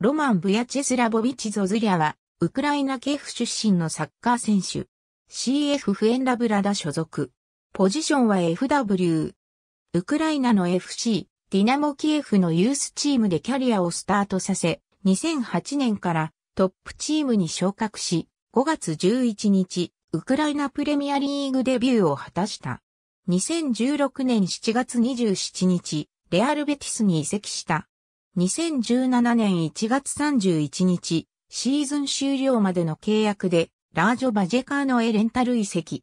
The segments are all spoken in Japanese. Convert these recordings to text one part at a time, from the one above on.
ロマン・ブヤチェスラボビチ・ゾズリャは、ウクライナ系フ出身のサッカー選手。CF フエンラブラダ所属。ポジションは FW。ウクライナの FC、ディナモキエフのユースチームでキャリアをスタートさせ、2008年からトップチームに昇格し、5月11日、ウクライナプレミアリーグデビューを果たした。2016年7月27日、レアルベティスに移籍した。2017年1月31日、シーズン終了までの契約で、ラージョ・バジェカーノへレンタル移籍。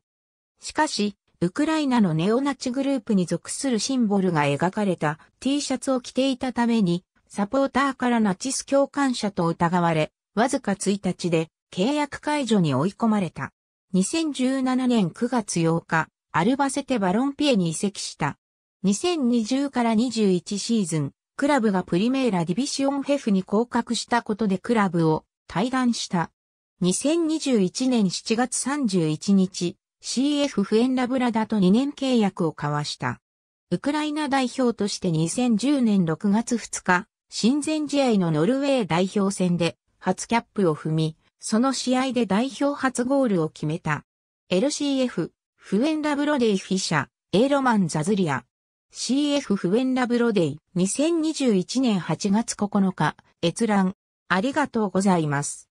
しかし、ウクライナのネオナチグループに属するシンボルが描かれた T シャツを着ていたために、サポーターからナチス共感者と疑われ、わずか1日で契約解除に追い込まれた。2017年9月8日、アルバセテバロンピエに移籍した。2020から21シーズン、クラブがプリメーラディビシオンフェフに降格したことでクラブを退団した。2021年7月31日、CF フエンラブラダと2年契約を交わした。ウクライナ代表として2010年6月2日、親善試合のノルウェー代表戦で初キャップを踏み、その試合で代表初ゴールを決めた。LCF、フエンラブロデイフィシャ、エーロマンザズリア。CF フェンラブロデイ、2021年8月9日、閲覧。ありがとうございます。